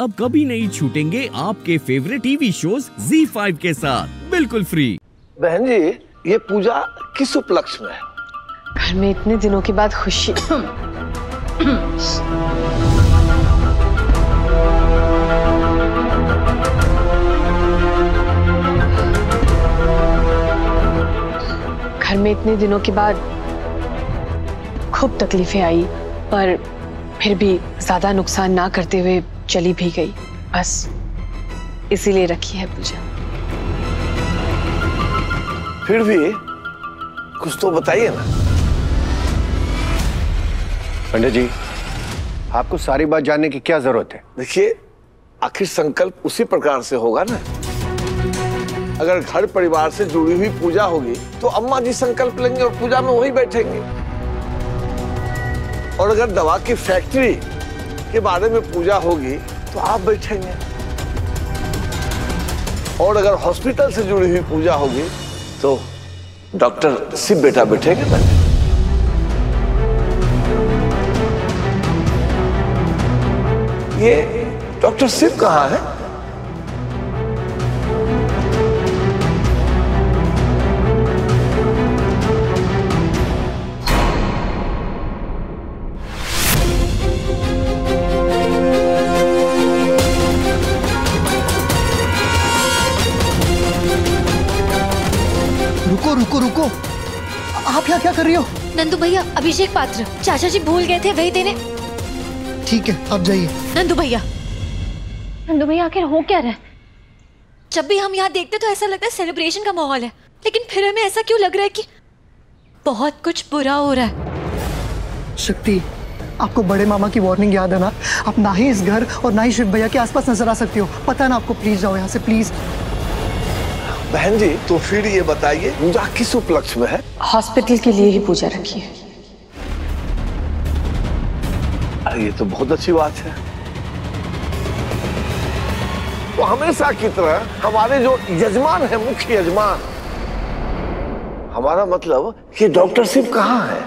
अब कभी नहीं छूटेंगे आपके फेवरेट टीवी शोज़ Z5 के साथ। बिल्कुल फ्री बहन जी ये पूजा किस उपलक्ष्य में है? घर में इतने दिनों के बाद खुशी। घर में इतने दिनों के बाद खूब तकलीफें आई पर फिर भी ज़्यादा नुकसान ना करते हुए चली भी गई। बस इसीलिए रखी है पूजा। फिर भी कुछ तो बताइए ना। पंडित जी आपको सारी बात जानने की क्या ज़रूरत है? देखिए आखिर संकल्प उसी प्रकार से होगा ना। अगर घर परिवार से जुड़ी हुई पूजा होगी तो अम्मा जी संकल्प लेंगे और पूजा में वही बैठेंगे। और अगर दवा की फैक्ट्री के बारे में पूजा होगी तो आप बैठेंगे। और अगर हॉस्पिटल से जुड़ी हुई पूजा होगी तो डॉक्टर शिव बेटा बैठेंगे बैठे ये डॉक्टर शिव कहाँ है? रुको रुको रुको। आप यहाँ क्या कर रही हो? नंदू भैया अभिषेक पात्र। चाचा जी भूल गए थे वही देने। ठीक है अब जाइए। नंदू भैया। नंदू भैया आखिर हो क्या रहा जब भी हम यहाँ देखते तो ऐसा लगता है सेलिब्रेशन का माहौल है। लेकिन फिर हमें ऐसा क्यों लग रहा है कि बहुत कुछ बुरा हो रहा है? शक्ति आपको बड़े मामा की वार्निंग याद है ना? आप ना ही इस घर और ना ही शिव भैया के आसपास नज़र आ सकती हो। पता है ना आपको प्लीज़ जाओ यहाँ से प्लीज़ बहन जी तो फिर ये बताइए पूजा किस उपलक्ष्य में है? हॉस्पिटल के लिए ही पूजा रखी है। अरे ये तो बहुत अच्छी बात है। तो हमेशा की तरह हमारे जो यजमान है मुख्य यजमान हमारा मतलब कि डॉक्टर सिर्फ़ कहाँ है?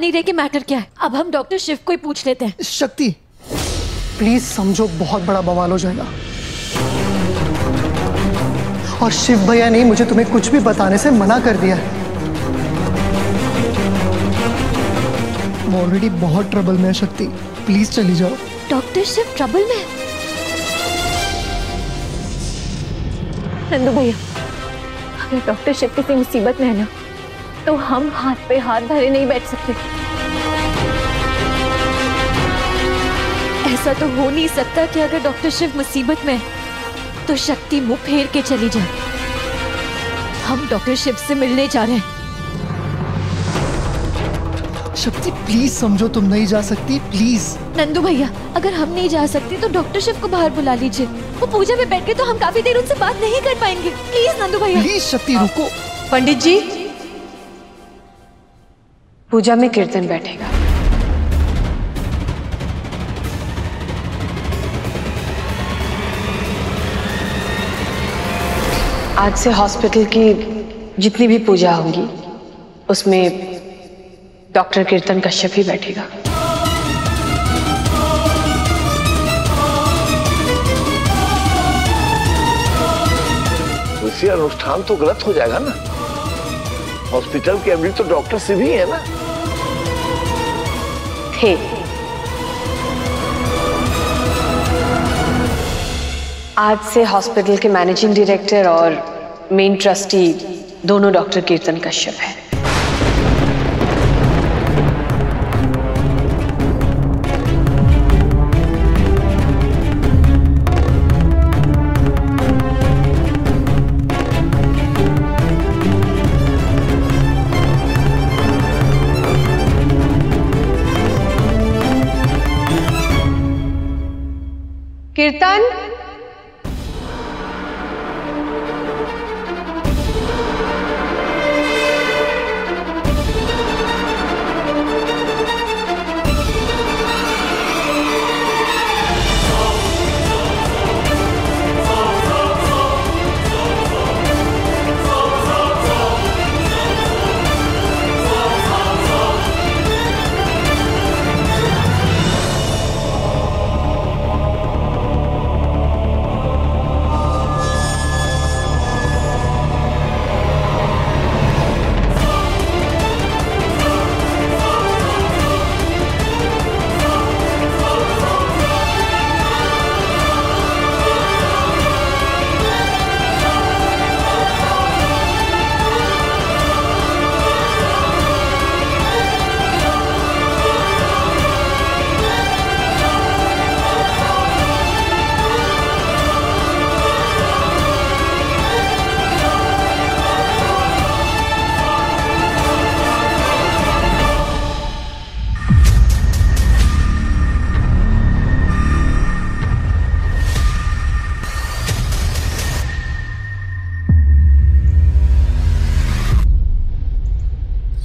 नहीं रहे कि मैटर क्या है। अब हम डॉक्टर शिव को ही पूछ लेते हैं। शक्ति प्लीज़ समझो बहुत बड़ा बवाल हो जाएगा। और शिव भैया ने मुझे तुम्हें कुछ भी बताने से मना कर दिया है। ऑलरेडी बहुत ट्रबल में है शक्ति। प्लीज़ चली जाओ। डॉक्टर शिव ट्रबल में नंदू भैया अगर डॉक्टर शिव किसी मुसीबत में है ना तो हम हाथ पे हाथ धरे नहीं बैठ सकते ऐसा तो हो नहीं सकता कि अगर डॉक्टर शिव मुसीबत में तो शक्ति मुँह फेर के चली जाए। हम डॉक्टर शिव से मिलने जा रहे हैं। शक्ति प्लीज़ समझो तुम नहीं जा सकती प्लीज़ नंदू भैया अगर हम नहीं जा सकते तो डॉक्टर शिव को बाहर बुला लीजिए। वो पूजा में बैठ के तो हम काफ़ी देर उनसे बात नहीं कर पाएँगे। प्लीज़ नंदू भैया। प्लीज़ शक्ति रुको। पंडित जी पूजा में कीर्तन बैठेगा। आज से हॉस्पिटल की जितनी भी पूजा होगी, उसमें डॉक्टर कीर्तन कश्यप ही बैठेगा। अनुष्ठान तो गलत हो जाएगा ना। हॉस्पिटल के अभी तो डॉक्टर शिव ही है ना। थे। आज से हॉस्पिटल के मैनेजिंग डायरेक्टर और मेन ट्रस्टी दोनों डॉक्टर कीर्तन कश्यप हैं। कीर्तन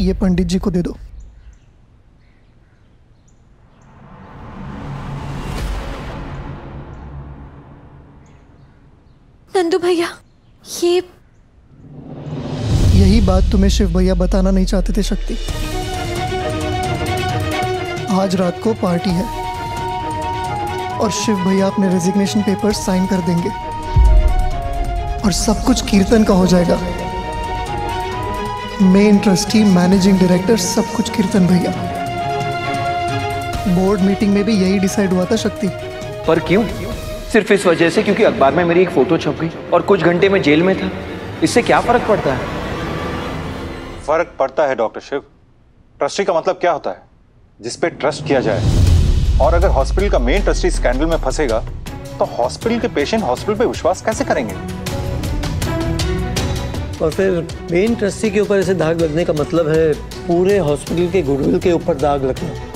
ये पंडित जी को दे दो। नंदू भैया ये यही बात तुम्हें शिव भैया बताना नहीं चाहते थे शक्ति। आज रात को पार्टी है और शिव भैया अपने रेजिग्नेशन पेपर साइन कर देंगे और सब कुछ कीर्तन का हो जाएगा। मेन ट्रस्टी मैनेजिंग डायरेक्टर सब कुछ कीर्तन भैया। बोर्ड मीटिंग में भी यही डिसाइड हुआ था शक्ति। पर क्यों? सिर्फ़ इस वजह से क्योंकि अखबार में मेरी एक फ़ोटो छप गई और कुछ घंटे में जेल में था। इससे क्या फ़र्क पड़ता है? फ़र्क पड़ता है डॉक्टर शिव। ट्रस्टी का मतलब क्या होता है? जिस पे ट्रस्ट किया जाए। और अगर हॉस्पिटल का मेन ट्रस्टी स्कैंडल में फंसेगा तो हॉस्पिटल के पेशेंट हॉस्पिटल पे विश्वास कैसे करेंगे? और फिर मेन ट्रस्टी के ऊपर ऐसे दाग लगने का मतलब है पूरे हॉस्पिटल के गुडविल के ऊपर दाग लगना।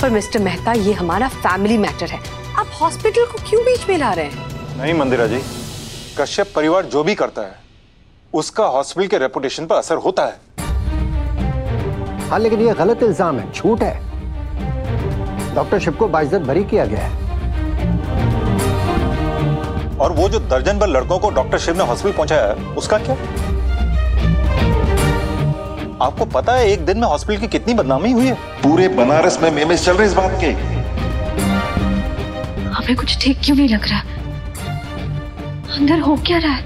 पर मिस्टर मेहता ये हमारा फैमिली मैटर है। आप हॉस्पिटल को क्यों बीच में ला रहे हैं? नहीं मंदिरा जी कश्यप परिवार जो भी करता है उसका हॉस्पिटल के रेपुटेशन पर असर होता है। हाँ लेकिन ये गलत इल्ज़ाम है झूठ है। डॉक्टर शिव को बाइज्जत भरी किया गया है। और वो जो दर्जन भर लड़कों को डॉक्टर शिव ने हॉस्पिटल पहुँचाया है उसका क्या? आपको पता है एक दिन में हॉस्पिटल की कितनी बदनामी हुई है? पूरे बनारस में मेमेज चल रहे इस बात के। हमें कुछ ठीक क्यों नहीं लग रहा? अंदर हो क्या रहा है?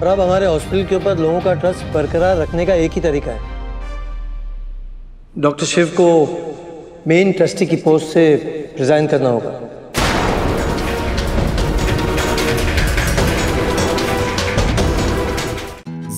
और अब हमारे हॉस्पिटल के ऊपर लोगों का ट्रस्ट बरकरार रखने का एक ही तरीका है। डॉक्टर शिव को मेन ट्रस्टी की पोस्ट से रिजाइन करना होगा।